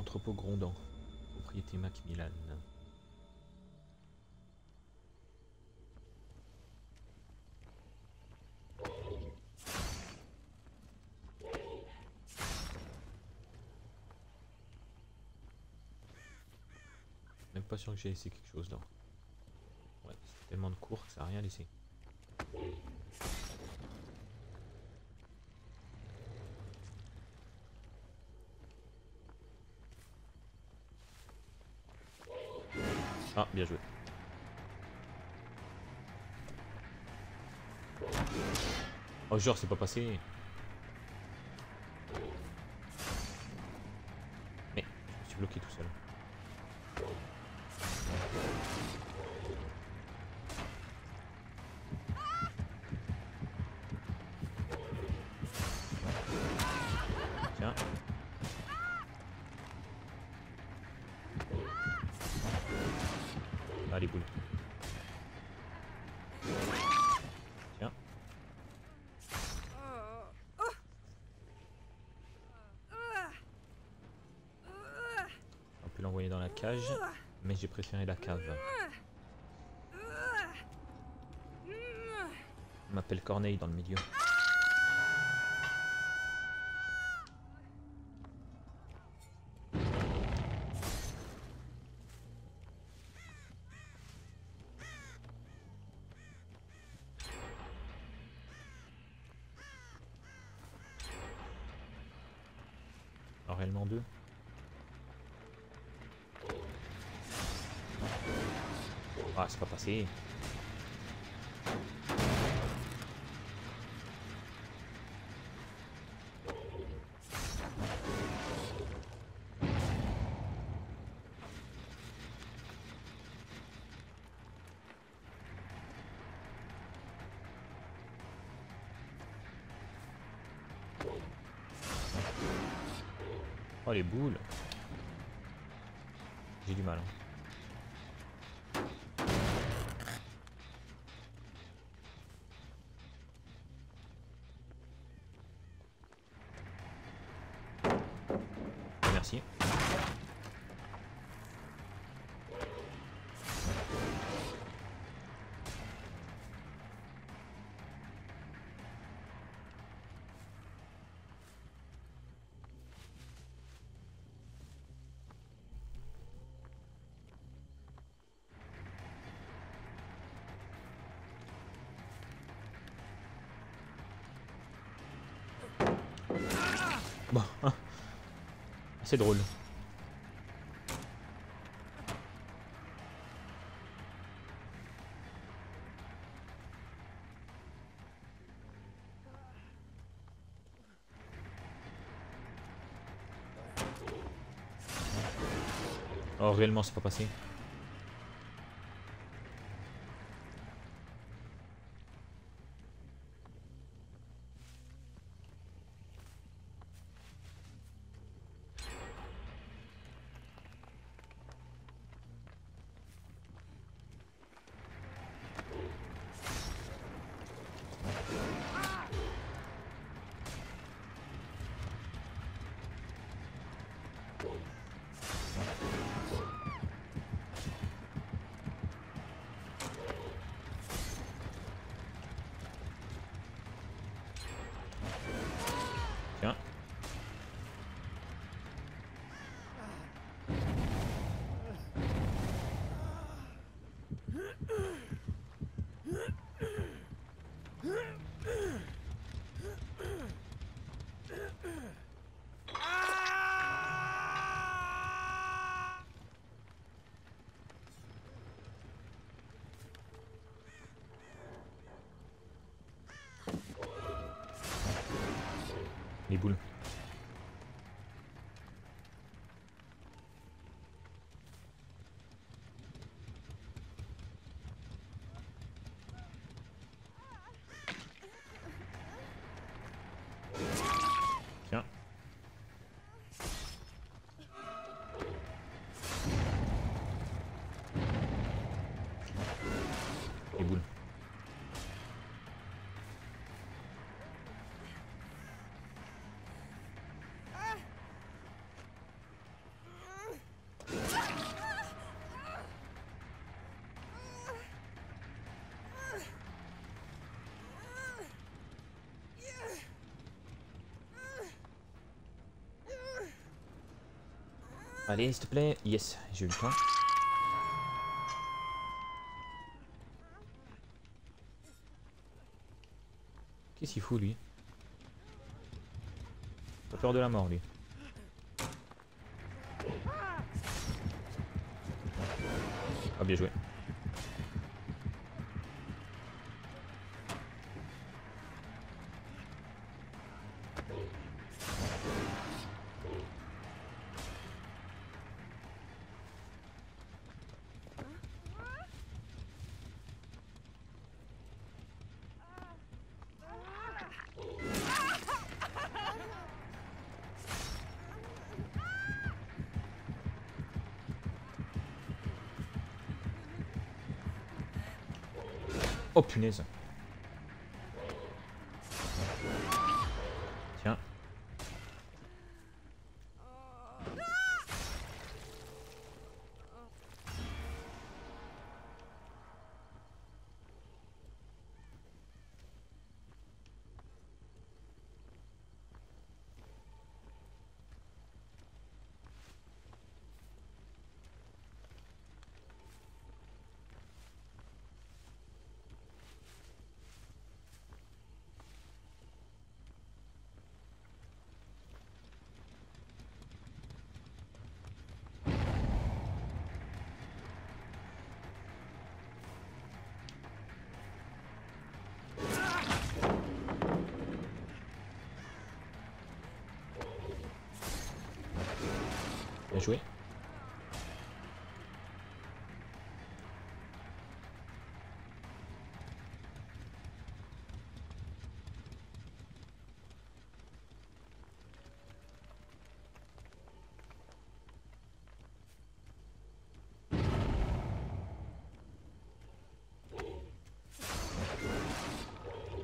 Entrepôt grondant. Propriété Macmillan. Même pas sûr que j'ai laissé quelque chose là. Ouais, c'est tellement de cours que ça a rien laissé. Ah, bien joué. Oh, genre, c'est pas passé. L'envoyer dans la cage, mais j'ai préféré la cave. M'appelle Corneille dans le milieu. Deux. Pas passé. Oh les boules. J'ai du mal. hein. Merci. Bon, hein. C'est drôle. Oh, réellement, c'est pas passé. Les boules. Allez, s'il te plaît. Yes, j'ai eu le temps. Qu'est-ce qu'il fout lui? Pas peur de la mort lui. Ah bien joué. 분해선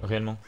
Réellement.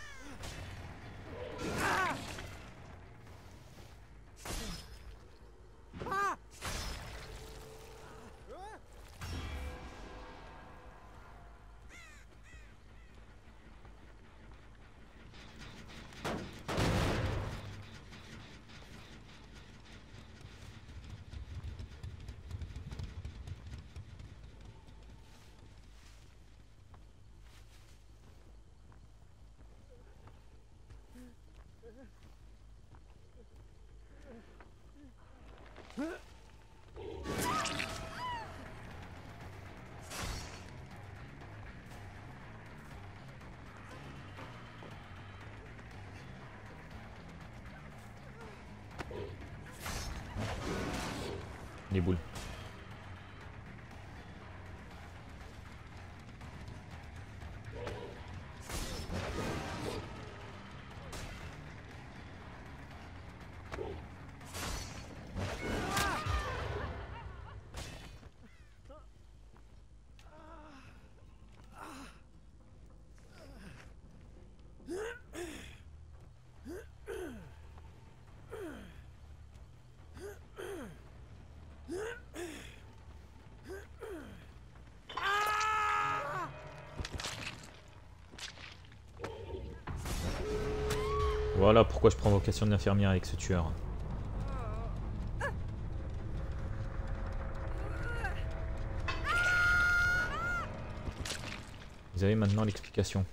Les boules. Voilà pourquoi je prends vocation d'infirmière avec ce tueur. Vous avez maintenant l'explication.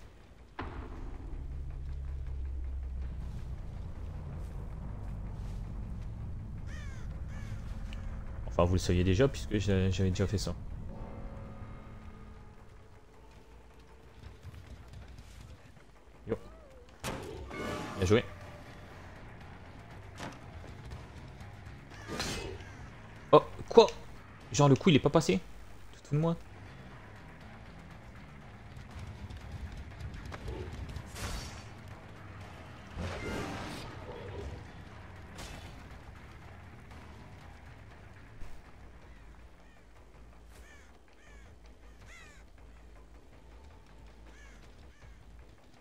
Enfin, vous le saviez déjà puisque j'avais déjà fait ça. Genre le coup il est pas passé fous de moi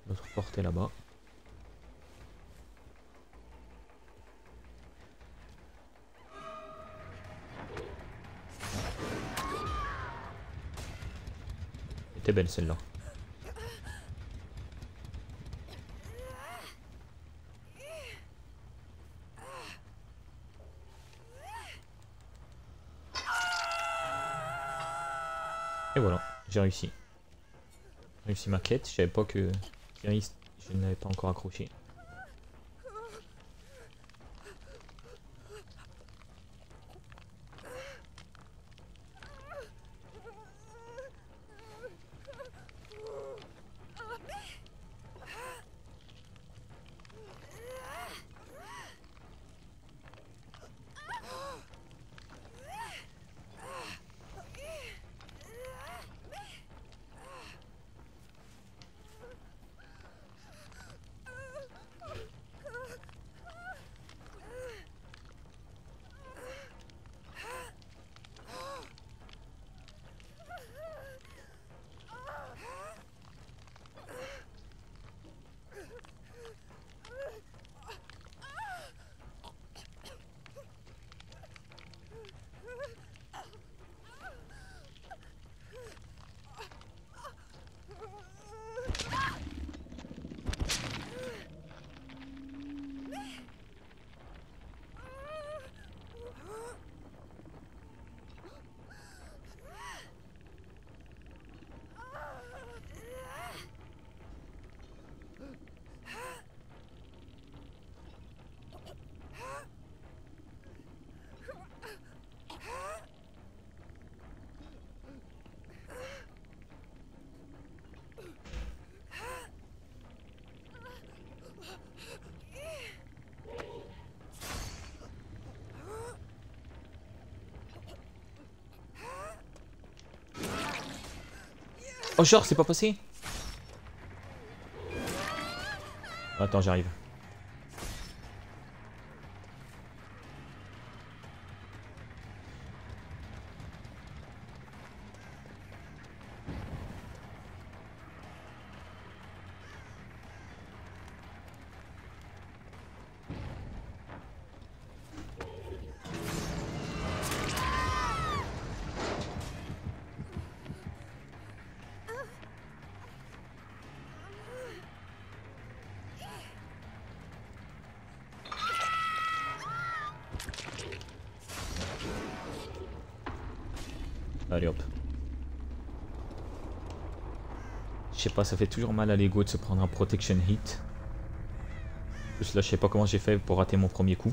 L'autre portée là-bas. était belle celle-là. Et voilà, j'ai réussi. J'ai réussi ma quête, je savais pas que... Je n'avais pas encore accroché. Oh genre c'est pas passé Attends j'arrive. Allez hop. Je sais pas, ça fait toujours mal à l'ego de se prendre un protection hit. En plus là, je sais pas comment j'ai fait pour rater mon premier coup.